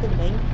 Bem?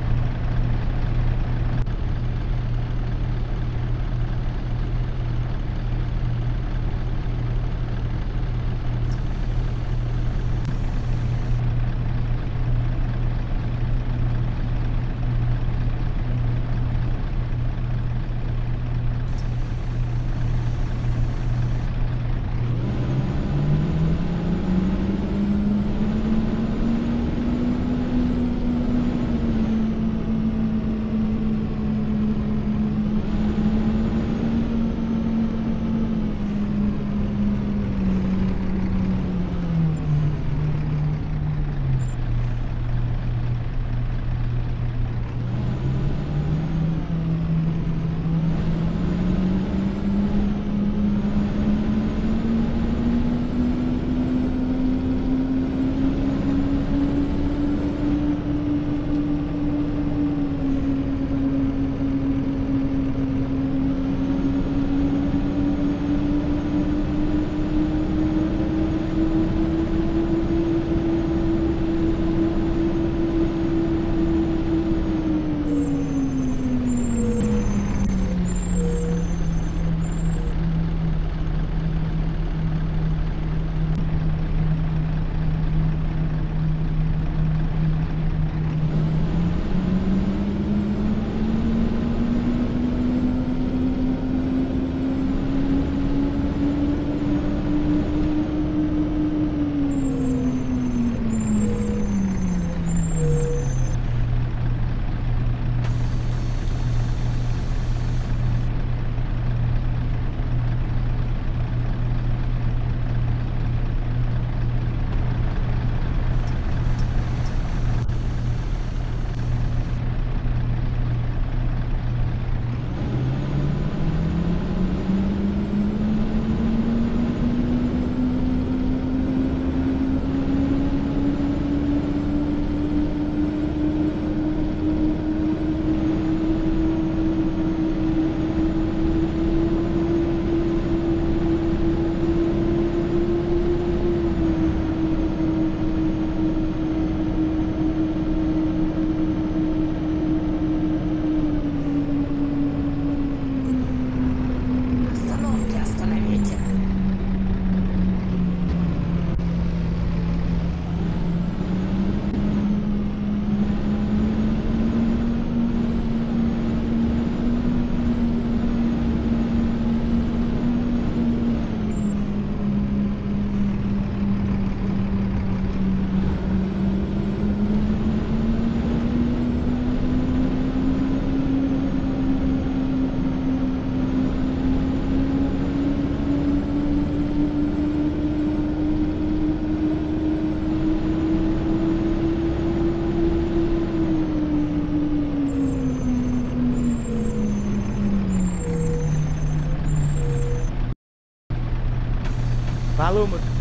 знакомых.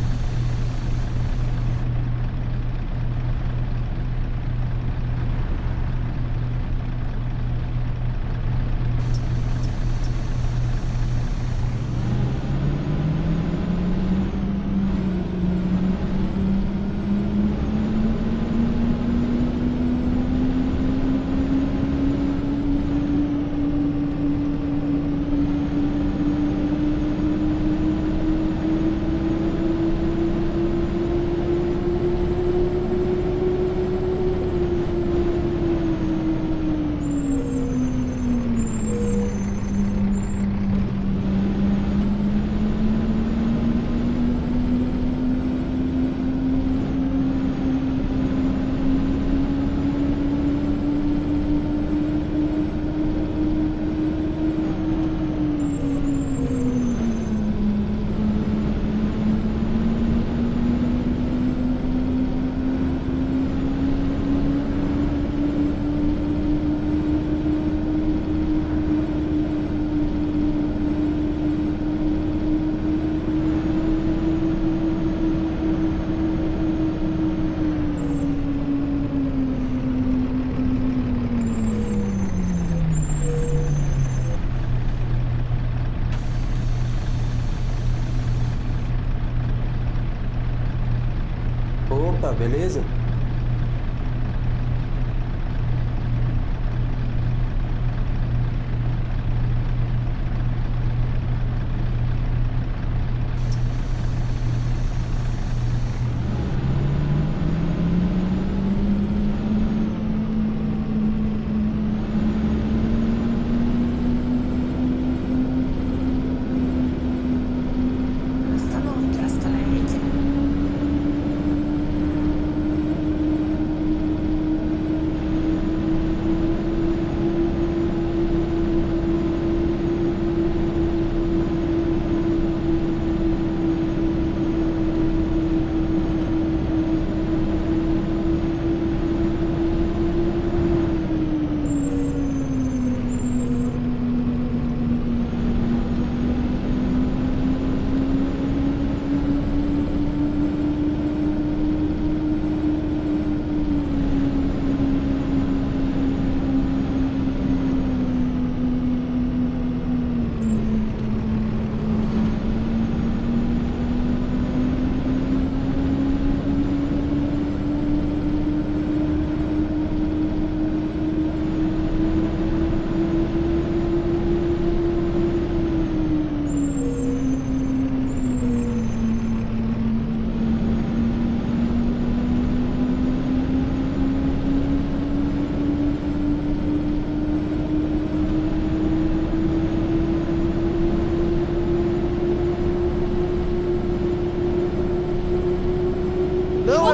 Beleza?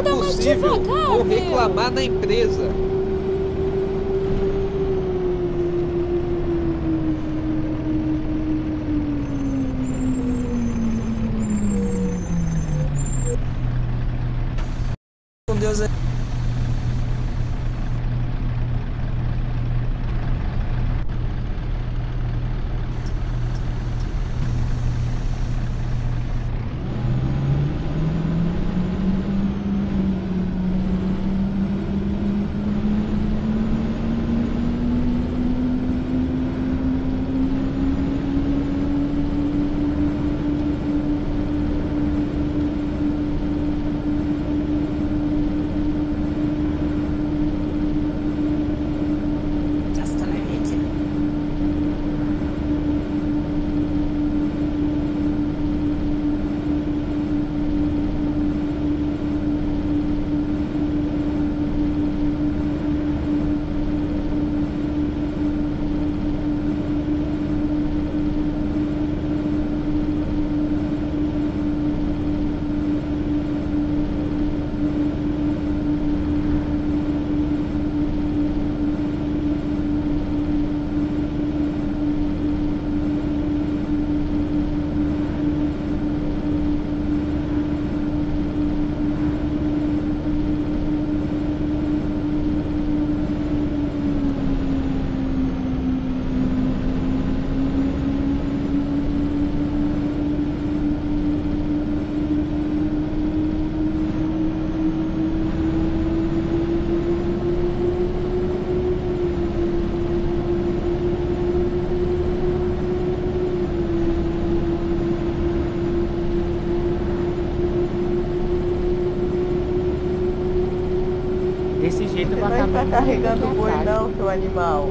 Mais possível. devagar, meu. reclamar na empresa. carregando o boi não, seu animal.